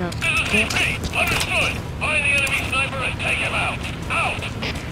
と This. Understood. Find the enemy sniper and take him out. Out.